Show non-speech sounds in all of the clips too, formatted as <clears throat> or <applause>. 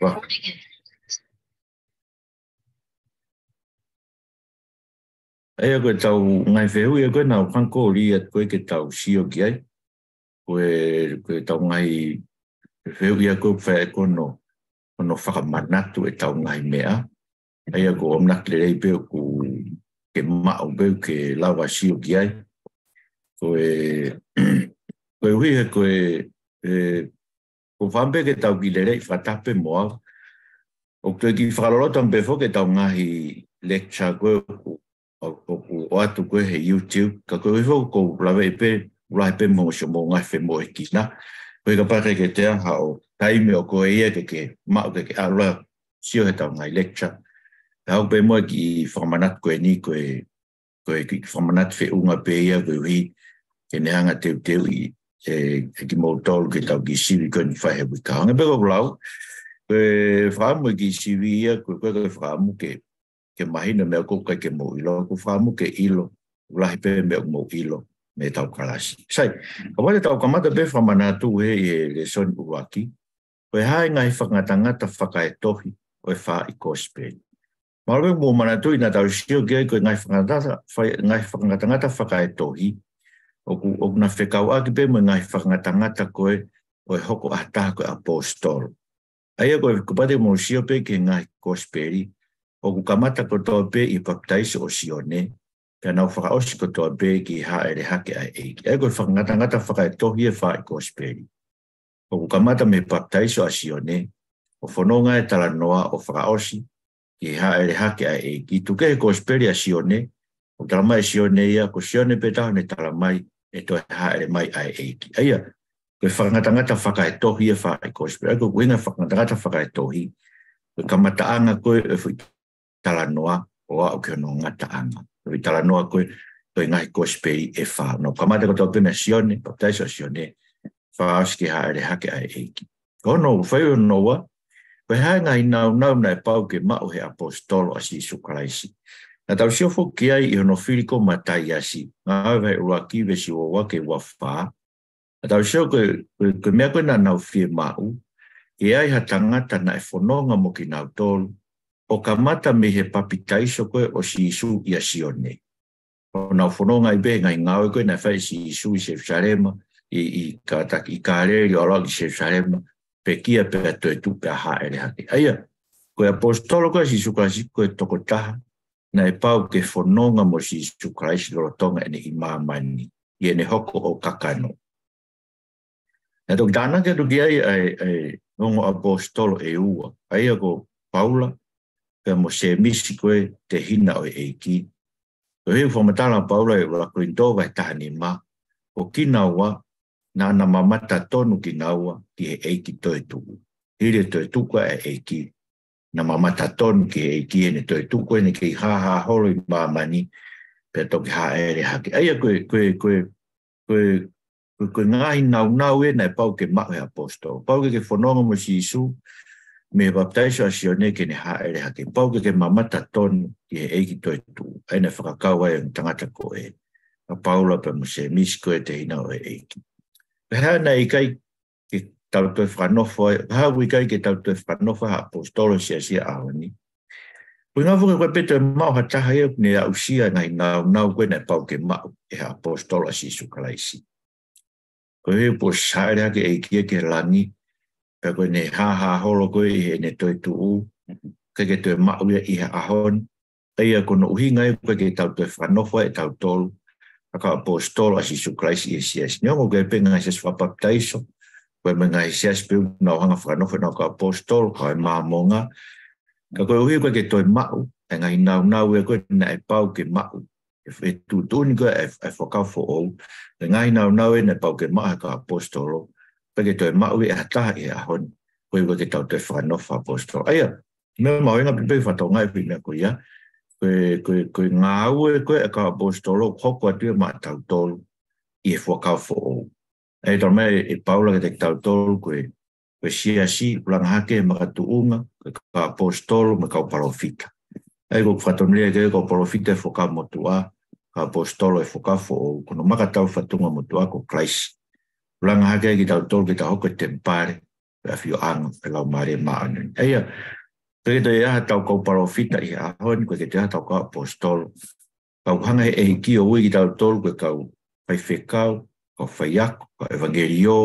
vâng. ai ko tau ngai feu ia ko na kan ko ri at ko ke tau si o ki ai ko ko tau ngai feu ia ko fa ko no no fa mana tu e tau ngai mea ai ko om nak le pe ku ke ma o cái ke la wa si o ki ai ko e ko hui ko e ko fambe ke tau ki lere fatape moa. O kre ki whakaroro tam befo ke tau ngahi lecture koe o, o, o atu koe he YouTube. Ka koe wifo ko rawe pe, rai pe mo shomo ngai fe mo e ki na. Koe ka pake ke tea ha o taime o koe ia ke mao ke ke arua sio he tau ngai lecture. Hau pe mo e whamanat koe ni koe koe ki whamanat fe unga pe ia koe hi ke teo teo i e e ki motor ki tau ki si kun fa he bu ka ngi bego blau e fa mo ki si vi ya ku ku ke fa mo ke ke ma hin me ko ka ke mo i lo ku mo ke i lo pe me mo i lo me tau ka sai ka wa tau ka ma de be fa ma na tu e e le son bu wa ki ko ha ta nga ta fa ka o e i ko spe ma lo mo ma i na tau si ke ko nga fa nga ta fa nga fa nga ta oku oku na fekau a ki pe mo ngai fangata ngata ko e o hoko ata ko apostol ai ko e ko pate mo pe ke ngai ko speri oku kamata ko to pe i paptaiso o sio ne na fa o sio to pe ki ha ere ha ke ai e ai ko fangata ngata fa ka to hie fa ko speri oku kamata me paptaiso o sio ne o fononga e tala noa o fa o sio ki ha ere ha ke ai e ki tu ke ko speri a sio o tala mai si o nei ko si o pe tau ne tala mai e to haere mai ai eiki. Aia, koe whakangatangata whaka e tohi e whaka e kospe, koe inga whakangatangata whaka tohi, koe kamata anga koe e fui tala noa o au keo no ngata anga. Koe tala noa koe koe ngai kospe e wha. No kamata koe tau pina si o ne, paptaisa si o ne, wha aske haere hake ai eiki. Koe no, whai o noa, koe hainga i nau nau nai pau ke mau he apostolo a si sukaraisi. Na tau sio fo kia i hono whiriko ma tai asi. Nga hau vai ura ki vesi o wake wa whā. Na tau sio ke mea koe na nau fie mau. E ai ha tangata na e whanonga mo ki nau tolu. O ka mata me he papitai so koe o si isu i a si one. O nau whanonga i bē ngai ngau koe na whai si isu i se wsharema. I, i, ka, ta, i ka reiri o rogi se wsharema. Pe kia pe atoe tu pe a e haere hake. Aia, koe apostolo koe si isu koe toko taha na e pau ke whanonga mo Jesus Christ lo tonga ene i mamani, i ene hoko o kakano. Na tuk dana ke tuk iai ai hongo apostolo e ua, ai ako Paula, ke mo se misi koe te hina o e ki. Ko hei whamatana Paula e ula kuinto vai tani ma, o kinawa na na mamata tonu kinawa ki he eiki toi tuku. Hire toi tuku e eiki. Hire toi e eiki na mamata ton ki e ki ene toi tuko ene ki ha ha holo i mamani pe toki ha ere hake. Aia koe, koe, koe, koe, koe, koe ngahi nau nau e nai pau ke mawe aposto. Pau ke ke whanonga mo si isu me baptaiso asio ne ke ne ha ere hake. Pau ke ke mamata ton ki e ki toi tu. Aina whakakau ai ang tangata ko e. A paula pa mo se misko e te hinau e eiki. Pehana e kai tau tue whanofo, how we go ke tau tue whanofo ha postolo si asia awani. Pui ngā whuka koe pete mau ha taha eo kne au sia ngai ngau ngau koe nei e pau ke mau e ha postolo si sukalaisi. Koe heo po saere ke eikia ke langi, pe koe nei ha ha holo koe i he ne toi tu u, ke ke tue mau ia i ha ahon, e ia kono uhi ngai koe ke tau tue whanofo e tau tolu, a ka postolo si sukalaisi e sia sinyongo koe pe ngai se swapaptaiso, koe mga i sias piu nao hanga whanofa nao ka apostol, ka e mamonga. Ka koe uhi koe ke toi mau, e ngai nau nau e koe na e pau ke mau. E tu tūni koe e, e whakau fo ou, e ngai nau nau e na e pau ke mau e ka apostolo. Pe ke toi mau e ataha e ahon, koe koe ke tau te whanofa apostolo. Aia, me mau e ngapipi whatau ngai pi mea koe ia, koe, koe, koe ngā ue koe e ka apostolo, koko atu e mātau tolu, i e whakau fo ou e tō mai e paula ke te tau tōru koe koe si a si ulanga hake e makatu unga koe ka apostolo me ka uparofita. E koe kwhatonere ke ka uparofita e whoka motua ka apostolo e whoka fo o kono makatau whatunga motua ko Christ. Ulanga hake e ki tau tōru ki ta hoko te mpare pe a fio anga pe lau mare maanu. E ia, pe kito e tau kau parofita i ahoen koe ke te aha tau ka apostolo. Kau hanga e hiki o ui ki tau tōru koe kau paifekau ka whai aku, kau evangeli o,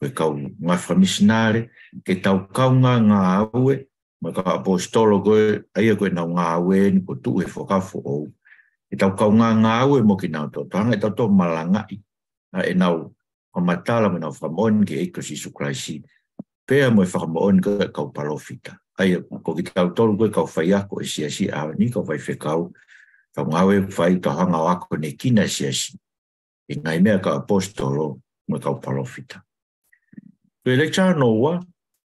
koe kau ngā whamisinare, ke tau kau ngā ngā aue, ma ka apostolo koe, aia koe nau ngā aue, ni ko tu e whakafo o, e tau kau ngā ngā aue mo ki nau tau tanga, e tau tau malangai, a e nau, a matala me nau whamon ki eko si sukraisi, pēa mo e whakamon koe kau palofita, aia ko ki tau tolu koe kau whai aku e siasi, a ni kau whai whekau, kau ngā aue whai tau hanga wako ne kina e siasi, i ngai mea ka apostolo mo tau parofita. Tu e lecha noa,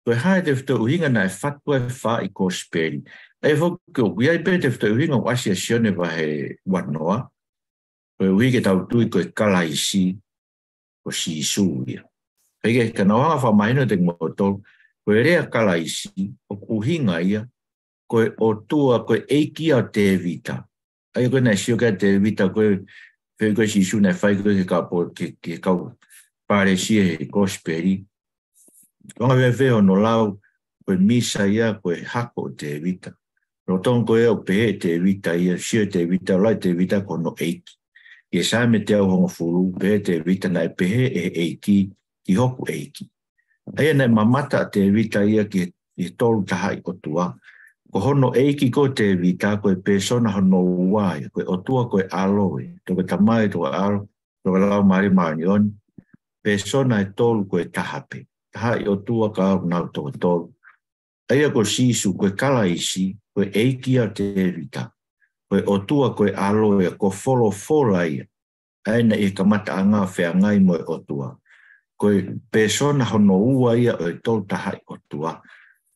tu e hae tefta uhinga na e fatua e wha i ko spen. E fo ke o kuiai pe tefta uhinga o asia sione wa he wanoa, tu e uhi ke tau tui ko e kala isi o si isu uia. Ege, ka na wanga wha maino te ngotol, tu e rea kala isi o kuhinga ia, ko e o tua, ko e eiki a te vita. Ai koe nai sio kia te vita, ko e fai shi si shu nei fai koe ke ka po ke ke ka pare shi e gosperi ona ve ve no lau ko misa ia ko hako te vita no ton ko e o pe te vita ia si te vita lai te vita ko no eik Ie sa me te o ho fulu pe te vita nei pe e eiki ki hoku eiki ai nei mamata te vita ia ke e tolu tahai o tuanga ko hono eiki ko te vi tā koe pēsona hono wāi, koe o tua koe aloi, toko ta mai toko alo, toko lau mari mani on, pēsona e tolu koe tahape, taha i o tua ka au nau toko tolu. Eia ko sisu koe kala isi, koe eiki a te vi tā, koe o koe aloi, ko folo fola ia, aina i ka mata a ngā whea ngai moe o Koe pēsona hono ua ia o tolu taha i otua,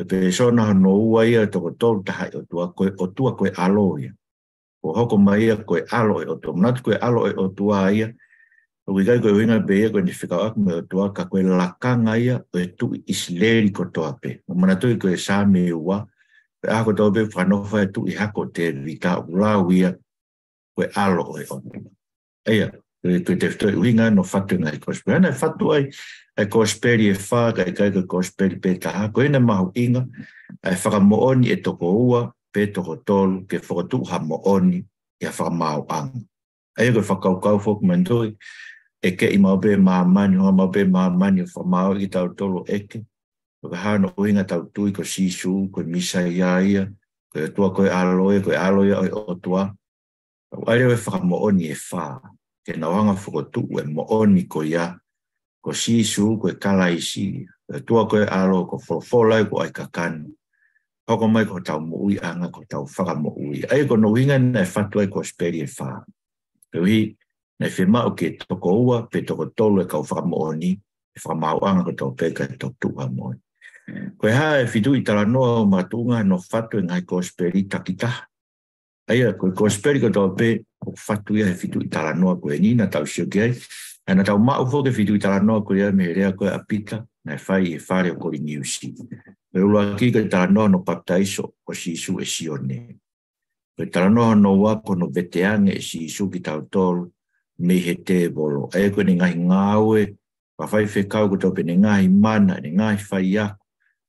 e pe no ua ia to to ta ha o tua koe o tua koe alo ia o hoko mai ia koe alo e o to mat koe alo e o tua ia o ga koe winga be ia koe difika ak me o tua ka koe lakanga ia o e tu isleri ko to ape o mana tu koe sa me ua pe a ko to be fano fa e tu i hako te vita ula ia koe alo e o tua ia e tu te fto winga no fatu na ko spe na fatu ai e ko spe e fa ka ka ko spe pe ta ha ko ina mahu inga e fa mo oni e to ko pe to ko tol ke fo tu ha mo oni e fa ma u ang e ko fa ka ka fo ko mento e ke i ma be ma ma ni ma be ma ma ni fo ma i ta to lo e ke ko ha no winga ta tu ko si su ko mi sa ya ia ko to ko aloe ko aloe o tua e we whakamooni e whaa e na wanga whakotu e mooni ko ia, ko sisu, ko e kala i si, e tua ko e alo, ko wholawholai, ko ai kakani. Hoko mai ko tau mui anga, ko tau whaka mui. Ai ko no winga na e fatu ko speri e wha. Ko hi, na e whema o ke toko ua, pe toko tolu e kau whaka mooni, e whaka mau anga ko tau peka e toku tuka mooni. Ko e haa e fitu i tala noa o matunga no fatu e ngai ko speri takitaha. Aia, ko e ko speri ko tau peka, o fatu ia e fitu i tala noa koe ni na tau sio kiai. E na tau mao fo fitu i tala noa koe ia me rea koe apita na e fai e fare o kori niusi. Me ulo aki ka tala noa no paptaiso o si isu e si one. Koe tala noa no wako no veteane e si isu ki tau tolu me he te bolo. E koe ni ngahi ngāwe, pa fai fe kau ko tope ni ngahi mana, ni ngahi fai yako,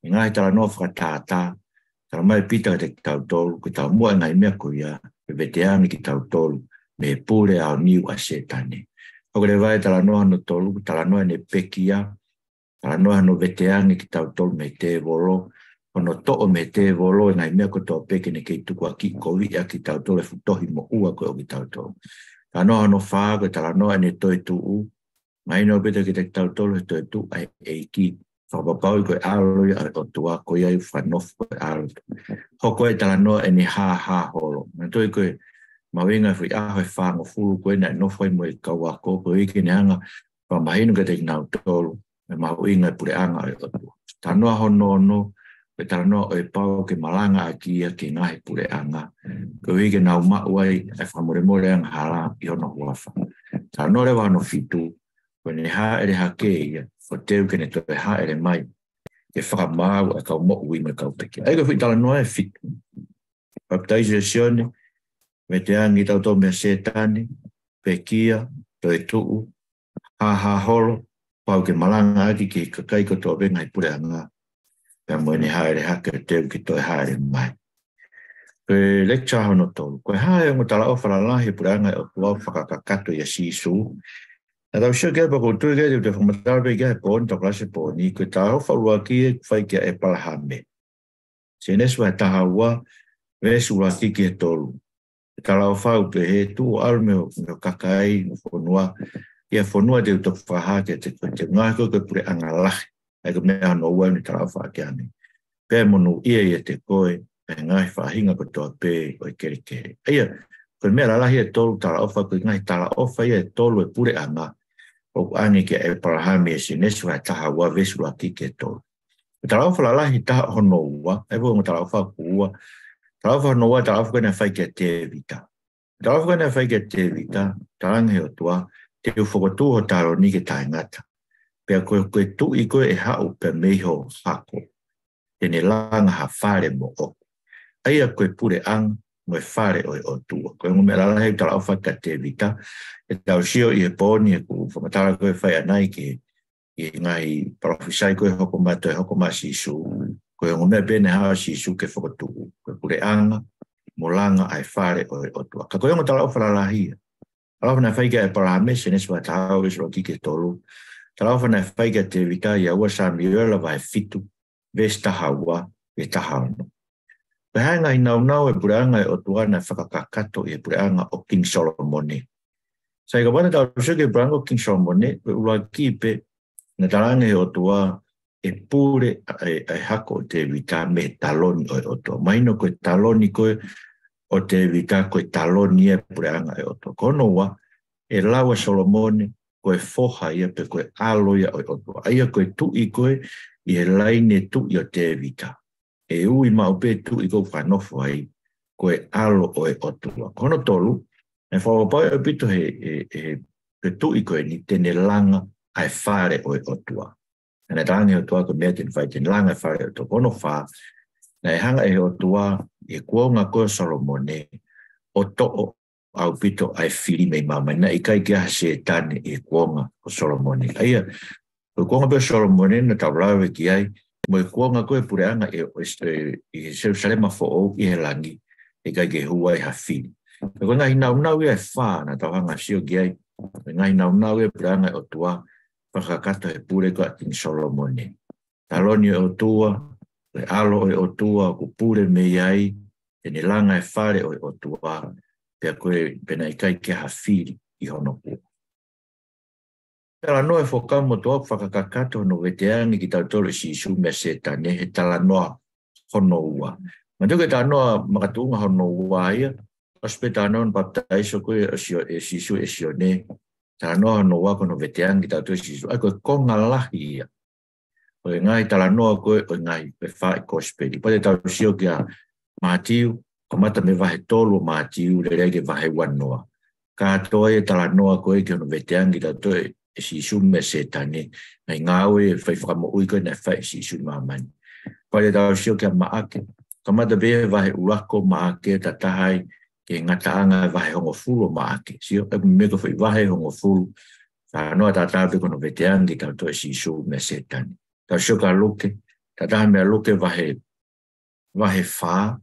ni ngahi tala noa whakatātā. Tala mai pita ka te tau tolu, koe tau mua e ngai mea koe ia e vete ami ki tau tolu, me pule au niu a setane. O kere vai tala noa no tolu, tala noa ne pekia, tala noa no vete ami ki tau tolu me te volo, o no to'o me te volo, e ngai mea ko tō peke ne kei tuku a ki kovi a ki tau tolu, e futohi mo ua koe o ki tau tolu. Tala noa no whāko, tala noa ne toi u, mai no pita ki tau tolu, e toi ai e whapapau koe aru ia ko tua koe ai whanof koe aru. Ho koe tala noa e ni hā hā holo. Nga tui koe mawinga fui aho e whāngo fulu koe nei nofai mo i kaua kōpo iki ni anga pa mahinu ka teki nau tolu e mawinga e pure anga e otu. Tala noa ho no no koe tala noa oi pau ke malanga a kia ki ngahi pure anga. Koe iki nau mauai e whamore mole anga hala i hono huafa. Tala noa rewa no fitu koe ni hā ere hakei o teu kene toi haere mai, e whakamāu a kau mo ui mai kau teke. Eka whi tala noa e fit, baptaisi e sione, me te angi tau tō mea sētani, pe kia, toi tuu, ha ha holo, pau ke malanga aki ki ka kai ko tō vengai pure a ngā, pia mwene haere haka teu ki toi haere mai. Pe lecture hono tōru, koe hae o tala o whara lahi pure e a o kua whakakakato ia sisu, si A tau shio kia pako tui e kia te whamatau pe kia e pōn tō klasi pōni, kui tā hau wharua ki e whai kia e palaha me. Se nesu hai taha ua, vesu ua ki ki e tōru. E tā lau whau pe he tū aru meo meo kakai, no whonua, i a whonua te uto whaha kia te kua te ngā kua kua pure anga lahi, kua mea anō ua ni tā lau whaha kia ni. Pea monu ia i e te koe, ai ngā hi whahinga kua tō pē, oi kere kere. Aia, Ko mea rarahi e tolu tala ofa, ko ngai tala ofa i e tolu e pure a o ani ke e parahami e se nesu hai taha ua vesu a ki ke tō. E tala ufa la lahi taha hono ua, e bo ngā tala ufa ku ua, tala ufa hono ua e tala ufa kena fai ke te vita. E tala ufa kena fai te vita, tala ngai o tua, te ufa ho taro ni ke tai ngata. Pea koe koe tu i koe e hau pe meiho hako, e ne langa ha whare mo o. Aia koe pure ang, no e fare o o tu ko mo me la la hita la fa vita e ta o sio e poni e ku fa ma ta la e fa ya nai ke e ngai profisai ko e hoko ma e hoko ma si su ko mo me bene hao si su ke fo tu ko ku anga mo ai fare o o tu ko mo ta la fa la la hi ala na fa para me se ne so ta o so ki ke to lu ta fa na fa ga vita ya wa sa mi yo fitu vesta hawa vesta hawa Pehanga i nau nau e pureanga e otuana e whakakakato e pureanga o King Solomon. Sa i ka wana tau suke pureanga o King Solomon, pe ura kipe na tarange he otua e pure e, e hako te vita me taloni o e otua. Maino koe taloni koe o te vita koe taloni e pureanga e otua. Kono wa e lawa Solomon koe foha ia pe koe aloia o e otua. Aia koe tu i koe i he laine tu i o te vita e ui mau pe tu i kou whanofo ai, ko e alo o e otua. Kono tolu, e whawapai o e pito he, he, he, he pe tu i koe ni tene langa ai whare o e otua. E ne rangi o tua ko mea tene whai tene langa ai whare o e tua. Kono wha, na e hanga e otua e kua ngā koe Salomone, o to'o au pito ai whiri mei mamai. Na i kai ki aha se tane e kua ngā ko Solomone. Aia, kua ngā pe Solomone na tau rawe ki ai, mo e kuanga koe pure anga e i Jerusalem fo o i he langi e kai ke hua e hafini. E ko ngahi nau nau e whā na tau hanga sio ki ai, e ngahi nau e pure anga o tua, whakakata e pure ko atin Solomoni. Taloni e o tua, le alo e o tua, ku pure me iai, e ni langa e fare o e o tua, pia koe pena i kai ke hafini i hono kua. Tala noe fo kamo toa kakato no vete angi ki tau tolu si su mea se tane he tala noa hono ua. Ma tuke tala noa makatunga hono ua ia, aspe tala noa na baptaiso koe e si su e si o ne, tala noa hono ua kono vete angi tau tolu si su, ai koe konga lahi ia. Oe ngai tala noa koe, oe ngai pe whae kospe. Ipa te tau si o kia mātiu, o mata me vahe tolu mātiu, le rege vahe wanoa. Ka toa e tala noa koe kia no vete angi tau tolu si su me se tane ngai ngawe fai fra mo uiko na fai si su ma man pa le da shio ke ma ake ka ma be va he ua ko ma ake ta tai ke nga ta nga va he ngo fu lo ma ake si e me ko fai va he ngo fu sa no ta ta ko no vete an di si su me se tane ta shio ka lo ta ta me lo ke va he va he fa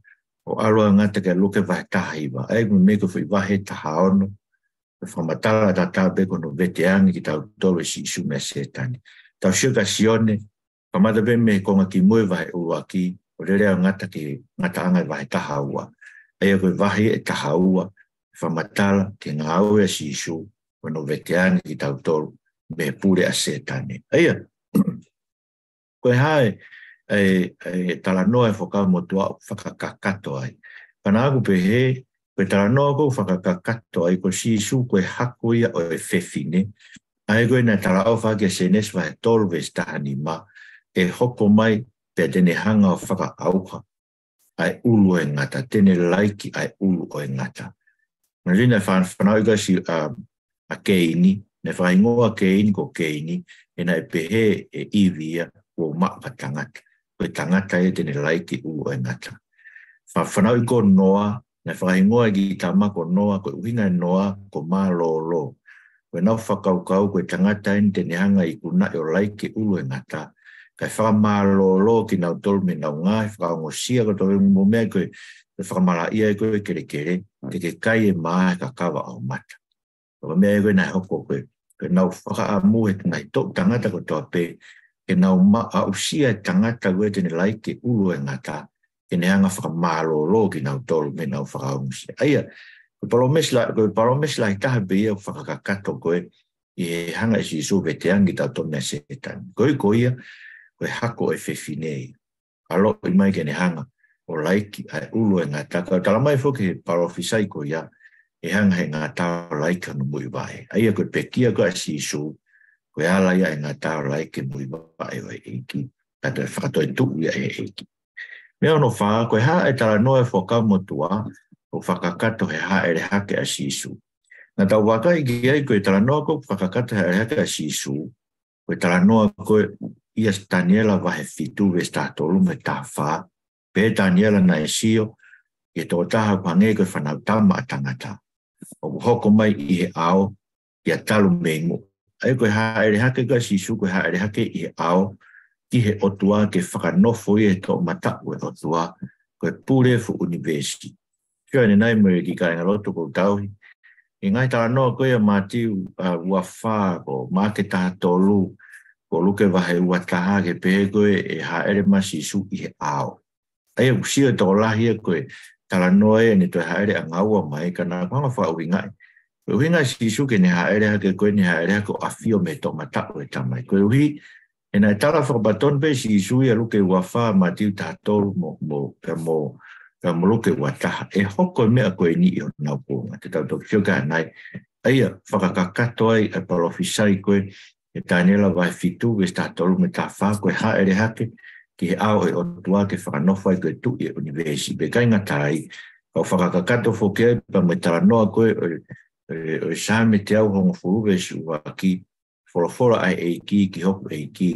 o aro ngata te ke lo ke va ta hi va e me he ta ono whamatala ta ta beko no vete angi ki tau tore si isu mea setani. Tau shio ka sione, whamata be me konga ki mue vahe ua ki, o re reo ngata ki ngata angai vahe taha ua. Ea koe vahe e taha ua, whamatala ke ngā ue si isu, wano vete angi ki tau tore, me pule a setani. Ea, ko hae, e, e, tala noa e whakamotua, whakakakato ai. Pana agu pe he, koe tala noa kou whakakakato ai ko si sisu koe haku ia o e whewhine. Ai koe nga tala au whake se neswa e tolwes tahani ma e hoko mai pe tene hanga o whaka auka. Ai ulu e ngata, tene laiki ai ulu o e ngata. Nga rina whanau ka si a keini, ne whaingoa keini ko keini, e nai pehe e iwi ia o maka tangata. Koe tangata e tene laiki ulu o e ngata. Whanau ko noa Nei whahi ngoa ki tā mako noa, koe uhinga noa, ko mā lō lō. Koe nau whakau kau, koe tangata in te nehanga i kuna e o laike ulu e ngata. Kai whaka mā lō lō ki nau tolme nau ngā, e whaka ngō sia kato e mō mea koe, e whaka mā ia e koe kere kere, te ke kai e mā e kakawa au mata. Koe mea e koe nai hoko koe, koe nau whaka a mō e tangai tō tangata kato a pē, e nau ma a usia e tangata koe te ne laike ulu e ngata. Koe e ne anga whaka mālo lō ki nau tōru me nau whaka ongsi. Aia, ko paromesla, ko paromesla i taha bi e o whaka kakato koe i he hanga i e sisu pe te angi tau tōne a sehetan. Koe ko ia, koe hako e whewhinei. Alo i mai ke ne hanga o laiki ai ulu e ngā taka. Tala mai fwke parofisai ko ya e hanga e ngā like laika no mui wae. Aia koe pekia koe a sisu, koe alaia e ngā tau laike mui wae wae eiki. Tata whakatoe tuku ia e eiki. Mea ono whaa, koe ha e tala noe whakau motua, o whakakato he ha ere hake a sisu. Nā tau waka i ki ai koe tala noa koe whakakato he ere hake a sisu, koe tala noa koe ia Daniela wahe fitu ve statolu me tā whaa, pe Daniela na e sio, e tō taha pange koe whanau tama a tangata. O hoko mai i he ao, ia talu mengu. Ai koe ha ere hake ka sisu, koe ha ere hake i ao, ki he otua ke whakanofo i he tō matau e otua, koe pūre fu universiti. Kia ne nai mwere ki karenga roto kou tauhi. I ngai tā noa koe a mātiu a uafā ko māke tā tōlu, ko luke wahe ua taha ke pehe koe e hā ere masi su i he ao. Ai e usia tō lahi e koe, tala noa e ne toi hā ere a ngaua mai, ka nā kwanga wha ui ngai. Koe ui ngai si su ke ne hā ere hake koe ne hā ere afio me tō matau e tamai. Koe ui e nai tala fo baton pe si isui a luke ua wha ma tiu tātou mo, mo, ka mo, ka mo luke ua taha. E hoko e mea koe ni i o nau kōnga, te tau tōki ka nai. ka to ai a parofisai koe, e tānela vai fitu, e tātou me tā fa ko ha ha ke ki he o e otua ke fa no fa koe tu i e universi. be kai ngatā ai, to fo fokea, pa me ta no ko e e me te au hongo furu, e su wa ki, fora fora ai e ki ki hop e ki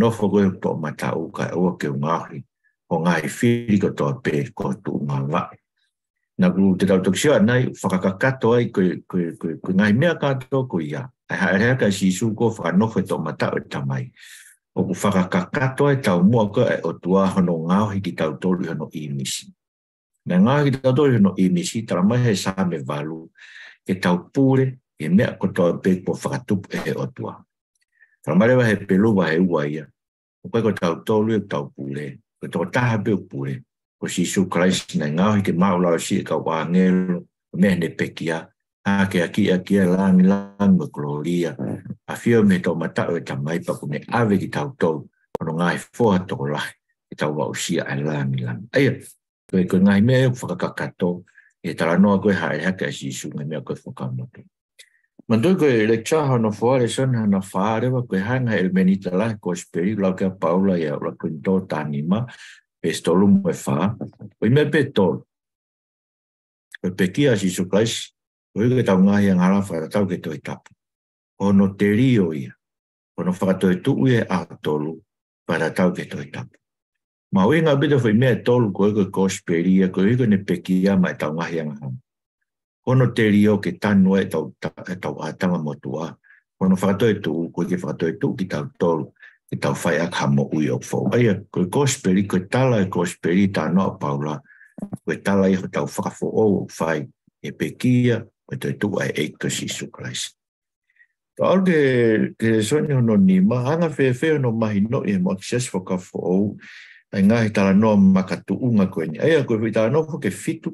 no fo go to mata u ka o ke nga hi o nga i fili ko to pe ko tu nga va na gu te ka to xia nai fa ka ka ka to ai ko ko ko ko nga me ka to ko ya ai ha ai ka si su ko fa no fo to mata u e ta mai o ku fa ka ka ka to ai ta mo ko e o tu a no nga hi ki ka to lu no i ni si na nga hi ka to lu no i ni si tra mai he sa me valu ke tau pure e mea koto pe po whakatupu e he otua. Whamarewa he pelowa he ua ia, o koe ko tau tolu e tau pule, ko tau taha pe o pule, ko si su kraisi na ngau hi te maula o si e kau wangelo, o mea ne pekia, a ke aki aki a langi langi o gloria, a fio me tau matau e tamai pa kune ave ki tau tolu, kono ngai foha toko lahi, e tau wau si a langi langi. Aia, koe koe ngai mea e whakakakato, e tala noa koe hae hake a si su ngai mea koe whakamotu. Mandu ko e lecture ha no fore son ha no fare wa koe hanga el menita la ko speri la ka paula ya la ko do tanima pe stolu mo e fa o i me pe to e pe kia si su kais o i ke ta unha ia ngala fara tau ke to etap o no te rio ia o no fato e tu ue a tolu para tau ke to etap ma o i nga bida fo i me e tolu ko e ko ko speri ko i ko ne pe kia ma e ta unha ia ngala ono te rio ke tanu e tau, e tau atanga motua, ono whakato e tuu, koe ke whakato e tuu ki tau tolu, ki tau whai ak hamo ui o fo. Aia, koe kosperi, koe tala e kosperi tā noa paula, koe tala i ho tau whakafo o whai e pekia, koe tau tuu ai e to si su kreis. Tau ke, ke soni hono nima, hanga whee hono mahi no i e mo akises whakafo o, ai ngā he tala noa makatu unga koe ni. Aia, koe whi tala noa ke fitu,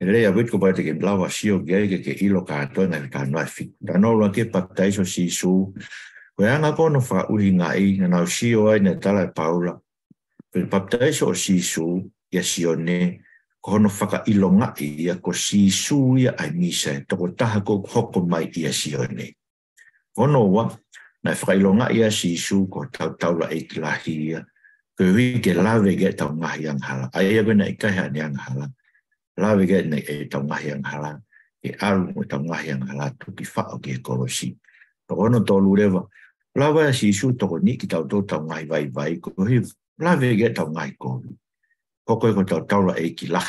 Ele ia a wit pai ke blawa sio ki ai ke ke ilo katoa ngai kanoa e fiku. Tano roa ke baptaiso si su. Koe anga kono fa uhi ngai, na nau sio ai na tala e paula. Pe baptaiso o si su, ia sio ne, ko fa ilo i ia ko si su ia ai misa, toko taha ko hoko mai ia sio ne. Kono wa, na whakailo ngai ia si su, ko ta e la e kilahi ia, koe hui ke ge ta ngahi ang hala. Ai ia koe na ikahi ane ang hala. lawe ge ne e tonga hiang hala e alu mo tonga hiang hala tu ki fa o ge koroshi to ono to lu leva lawe si shu to ni ki tau to tonga vai vai ko hi lawe ge tonga ko ko ko ko tau tau e ki la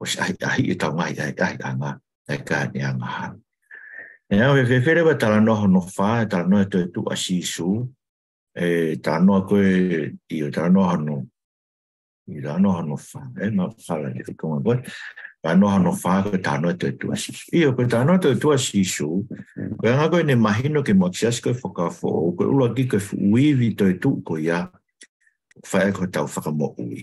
o si ai ai e tonga ai ai anga ai ka ni anga ha e au e fefere ba tala no no fa tala no to tu a si shu e tala no ko e tala no no i la no fa e eh, ma fa la de ko ma bo la no hano fa ko ta no te tu as i o ko ta no te tu as i shu ko nga ko ne imagino ke mo tias ko fo ka lo di ke wi vi to tu ko ya fa e ko ta fa ka mo wi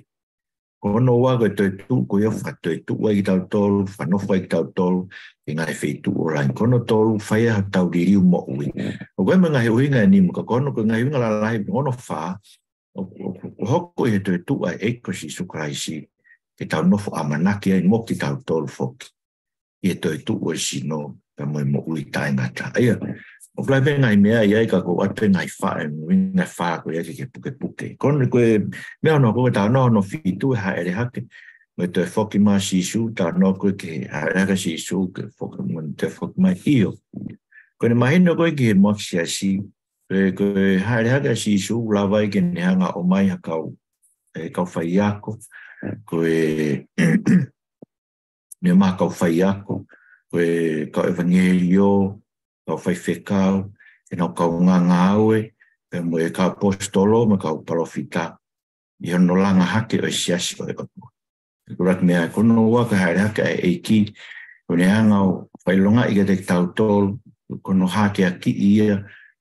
ko no wa ko te tu ko ya fa te tu wa i ta to fa no fa i ta to i nga fe tu o la ko no to fa ya ta di ri mo wi ko ma nga he wi ni ko ko no ko nga hi nga la la he ko no fa o hoko e te tu ai eko si su kraisi e tau nofo amanaki ai moki tau tolu foki e te tu o si no ka moe mo ui tae ngata ia o kla venga i mea i aika ko atu ngai whae mwina whae ko iake ke puke puke kone koe mea no koe tau no no fitu e hae ere hake me te foki ma si su tau no koe ke hae raka si su ke foki mwina te foki mai hio koe ne mahino koe ki mo moksia si e ko haere haka si su la ke ne o mai hakau e kau fai ako ko e <clears throat> ne ma ka fai ako ko e evangelio ka fai fekau e no ka nga nga e mo e ka apostolo me ka profita e no langa hake o si asi ko e ko ko rat me ko no wa ka haere haka e ki ko ne o fai longa i ke tau tol ko hake a ki ia e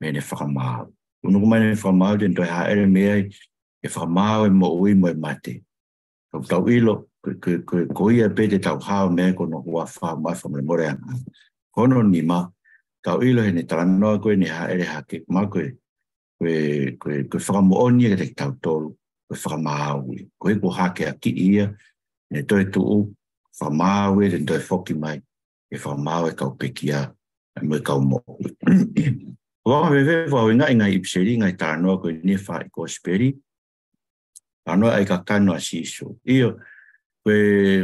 me ne whakamau. Unu kumai ne whakamau den toi haere mea i e whakamau e mo ui mo e mate. Tau tau ilo, ko ia e pete tau hao mea kono hua whakamau mai whamale more anga. Kono ni ma, tau ilo he ne taranoa koe ne haere hake ma koe koe koe koe whakamu oni e rei tau tolu, koe whakamau i. Koe ko hake a ki ia, ne toi tu u, whamau i, ne toi foki mai, e whamau e kau pekia, e mui kau mo. <clears throat> Wa we we wa we ngai ngai ipseri ngai tano ko ni fa i ko speri. Ano ai ka kano a siso. Iyo, we,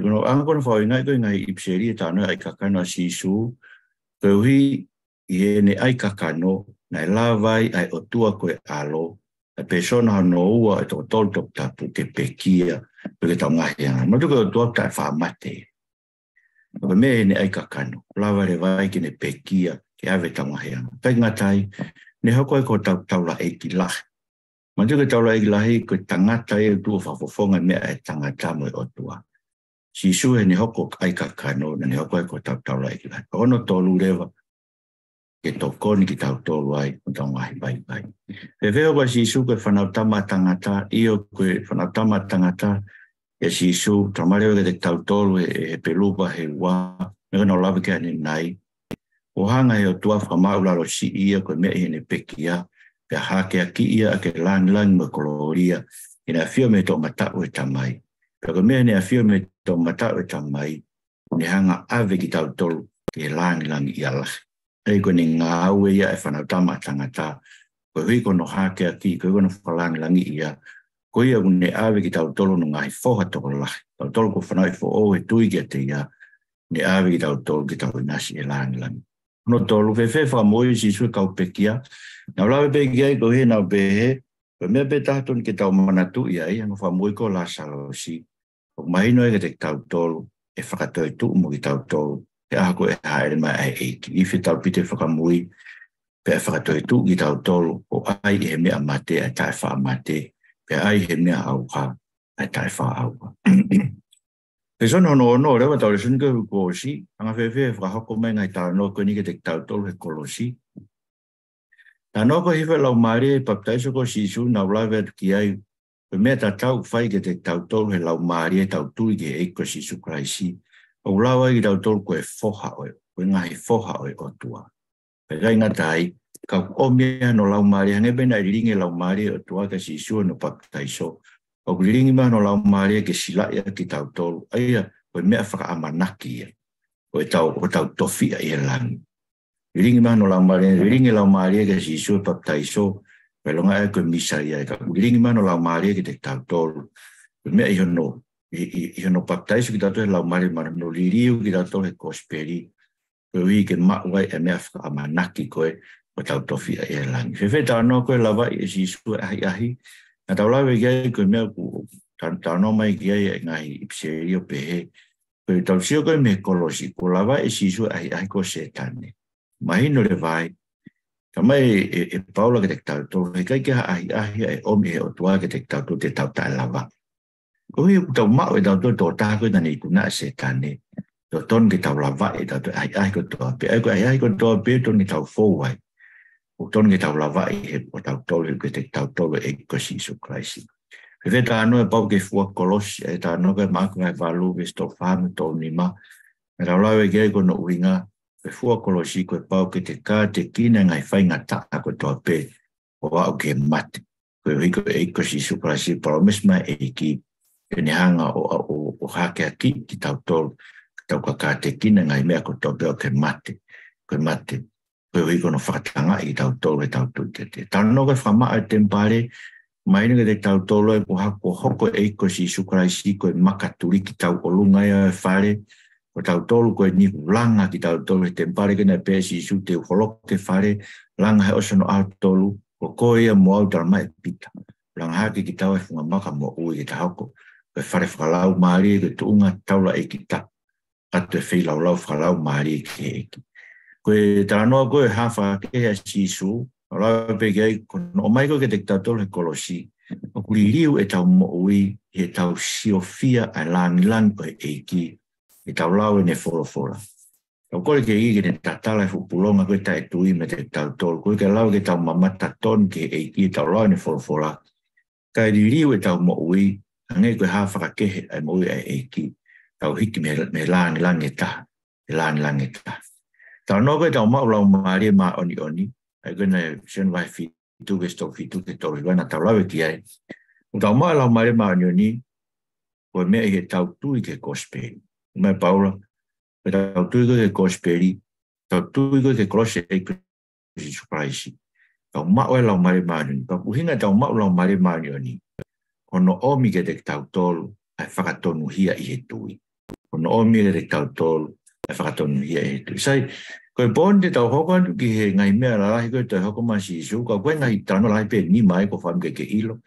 no, anga kono fa we ngai ko ngai ipseri tano ai ka kano a siso. Pe hui, i e ne ai ka kano, na i lawai ai o tua koe alo. A persona ha no ua e toko tolu toko tapu te pekia, peke tau ngahi anga. Matuka o tua tae wha mate. Ape me e ne ai ka kano. Lawai re vai ki ne pekia, e ave tanga hea. Pai ngatai, ne hako ko tau, tau la eki lahi. Mantu ke tau la eki lahi, ko tangata e tu fafofonga mea e tangata moe o tua. Si su e ne hoko ai kakano, ne hako ko tau tau la eki lahi. Ono tolu lewa, ke tokoni ki tau tolu ai, ko tau ngahi bai bai. E veo ko si su ke whanautama tangata, io ke whanautama tangata, e si su, tamareo ke te tau tolu e, e pelupa he wā, me kono lawe ke ane nai, o hanga e o tua wha maula lo si ia koe mea hene peki ia, pe hake a ki ia a ke lang lang ma koloria, ina a fio me tō matau e tamai. Pia koe mea ne a fio me tō matau e tamai, ne hanga ave ki tau tolu ke lang lang ia lahi. Ei koe ni ngā aue ia e whanau tama tangata, koe hui kono hake a ki, koe kono wha lang lang ia, koe ia kone ave ki tau tolu no ngai foha toko lahi. Tau tolu ko whanau i fo o e tui ki a te ia, ne ave ki tau tolu ki tau nasi e lang lang ia no to lu fe fe fa mo si su ka pekia na la be ge go he na be he pe me be ta ton ke ta mana tu ya i no fa mo ko la sa lo si o mai no e ke ta to e fa ka to tu mo ki ta to e a ko e ha e ma e e i fe ta pite fa ka mo pe fa ka to tu ki ta to o ai e me a mate a ta fa mate pe ai he me a au ka a ta fa au He sono no no rewa tau lesun ke kōsi, anga whewe e whakahako mai ngai tāno koe nike te tau tolu he kolosi. Tāno ko hiwe lau maari e paptaiso ko sisu na ulawe atu ki ai, pe mea tā tau whai ke te tau tolu he lau maari e tau tui ke eiko sisu kraisi, o ulawa i tau tolu koe foha oe, koe ngai foha oe o tua. Pe gai ngatai, kau omia no lau maari, hange bena i ringe lau maari o tua ka sisu no paptaiso, o lingi mana lau maria ke sila ia ki tau tolu aia o mea whakaamanaki ia o e tau, o tau tofi a ia langi. Lingi mana lau maria, lingi lau maria ke si isu e paptaiso pe longa e koe misa ia lingi mana lau maria ke te tau tolu o mea i hono i hono paptaiso ki tatu e lau maria mana no liriu eh, ki tatu he kosperi o ui ke makwai e mea whakaamanaki koe o tau tofi a ya, ia langi. tau no koe lawa i ya, sisu e ahi ahi na tau lawe kia koe mea ku tau no mai kia e ngai ipse i o pehe koe tau sio koe me kolosi ko lawa e sisu ai ai ko se tane mahi no le vai kama e, e, paula ke te tau to he kai kia ai ai e omi e o tua ke te tau to te tau ta lawa koe e tau mau e tau to tō tā koe tani kuna se tane to ton ke tau lawa e tau to ai ai ko toa pe ai ko ai ai ko toa pe ton ke tau fōwai o tonu ke tau lava he o tau tolu ke te tau tolu e kasi iso kraisi. Pe vei anu e pau ke fua kolosi e ta anu ke māku ngai e whālu ke stok whāmi tō ni ma e tau lau e gerego no uinga pe fua kolosi koe pau ke te kā te kina ngai whainga ta ako tō pē o au ke mate koe hiko e kasi iso kraisi pala mesma e ki e ni hanga o, o, o hakea ki ki tau tolu tau ka te kina ngai mea ko tō pē o ke mate koe mate koe mate Pero hiko no whakatanga i tau tolo e tau tui te te. Tau no koe whama a te mpare, mai nga te tau tolo e koha ko hoko e si sukarai si koe makaturi ki tau o lunga e o e whare, ko tau tolo koe ni langa ki tau tolo e te mpare kena pē si su te uholok te whare, langa he osano a tolo, ko koe ia mo au tala mai e pita. Langa haki ki tau e funga maka mo ui e te hoko, koe whare whakalau maari e koe tuunga taula e ki ta, atu e whi lau lau whakalau maari e ki e ki koe tāno koe hawha ke hea si su, rau e pe ke ai, o mai koe ke diktator he kolosi, o kuri liu e tau mo he tau siofia ai lang lang koe eiki, he tau lau e ne fora fora. O koe ke i kene tatala e fupulonga koe tae tui me te tau koe ke lau ke tau mamata ton ke eiki, he tau lau e ne fora fora. Ka e liu e tau mo hange koe hawha ke he ai mo ai eiki, tau hiki me lang lang e ta, lang lang e e ta. Tau no koe tau mau lau maari e ma oni oni. Ai koe nei sen wai fitu ke stok fitu ke tori wana tau lau eki ai. O tau mau lau maari e ma oni oni. Koe mea ihe tau tui ke kosperi. Mai paura. Koe tau tui koe ke kosperi. Tau tui koe ke krosi e kusi surprise. E tau mau lau maari ma oni oni. Tau kuhinga tau mau lau maari ma oni oni. Ono omi ke te tau tolu. Ai whakatonu hia ihe tui. Ono omi ke te tau tolu e whakatonu i e tu. Sai, koe bon te tau hoko anu ki he ngai mea la rahi koe tau hoko ma si isu, ka koe ngai tano lai pe ni mai ko whamke ke ilo.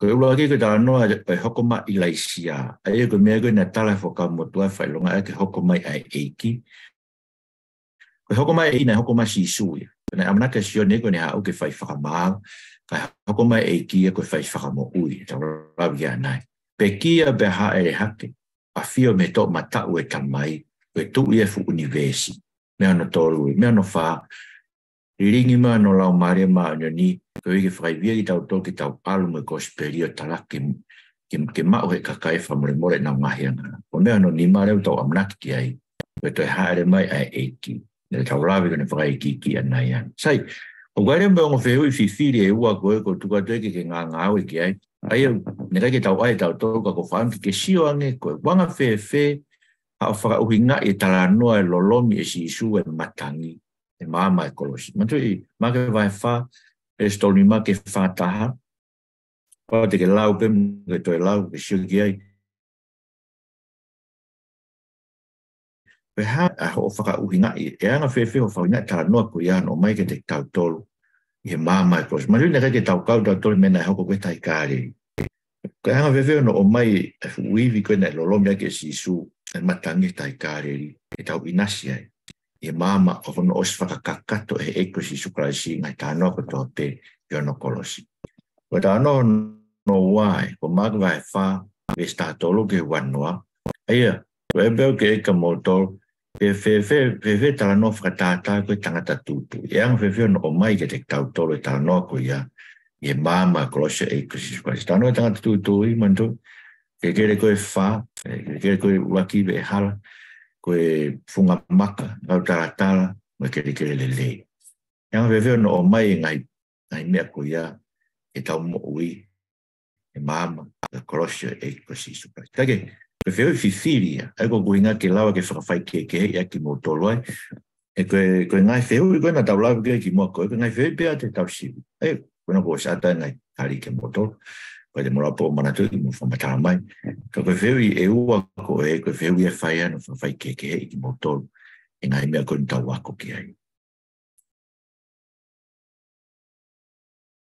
Koe ulo aki koe tano e hoko ma i lai sia, a e koe mea koe na tala whaka motua e whailonga e ke hoko mai ai eiki. Koe hoko mai eina hoko ma si isu ia. Pena amana ke sio ne koe ne hau ke whai whakamaa, ka hoko mai eiki e koe whai whakamo ui, tau rabia nai. Pe kia beha e hake, a fio me tō matau e tamai, e tuu e fu univesi, mea no tolu, mea no wha, ringi ma no lau mare ma anio ni, Koe wiki whai vie ki tau toki tau alu me kosi perio tala ke, ke, ke mao he kakai wha mure more na mahi ana. O mea no ni mare utau amnati ki ai, e toi haere mai ai eiki, nere tau rawi kone whai ki ki anai an. Sai, o gare mbe ongo whehu i whiwhiri e ua koe ko tuka teke ke ngā ngā e ki ai, ai au, nere ke tau ai tau toka ko whanke ke sio ange, koe wanga whee whee, a o whaka uhinga e tala noa e lolomi e si isu e matangi e māma e kolosi. Mantu i māke vai whā e stoni māke whātaha pā te ke lau pe mu ke toi lau e siu ki ai. Pēhā a ho whaka uhinga i e anga whewhi o whaunga tala noa ku i anō mai ke te tau tolu e māma e kolosi. Mantu i nekai ke tau kau tau tolu mena e hoko kwe tai kāri. Kei hanga whewhi no o mai e whuivi kwenai lolomi ake si suu e matangi tai kāreri e tau inasi ai. E māma o whanau o swaka kakato e ekosi sukarasi ngai tāno katoa pe yono kolosi. Wa tāno no wai, ko māgwa e whā, e stātolo ke wanoa, aia, ko e beo ke eka motol, e fefe, fefe tala no whakatātā ko e tangata tūtu. E ang fefe no o mai ke te tau tolo e tala no ko ia, e māma kolosi e ekosi sukarasi. Tāno e tangata tūtu i mantu, e ke kere koe whā, eh, ke kere koe waki be hala, koe funga maka, ngau tara tara, me kere kere le le. Yang veveo no o mai ngai, ngai mea ko ya, e tau mo ui, e maama, e korosio e kosi suka. Take, veveo i fifiri ia, ai koko inga ke lawa ke whakawhai ke ke ia ki mo tolo e koe, koe ngai feo i koe na tau lawa ke ki mo ako, koe ngai feo i pia te tau siwi. Ai, koe nako o sata ngai, kari ke mo pa te mora po mana tu mo fa mata mai ka ko fewi e u a ko e e fa no fa fa ki motor e nga i me ko nta wa ki ai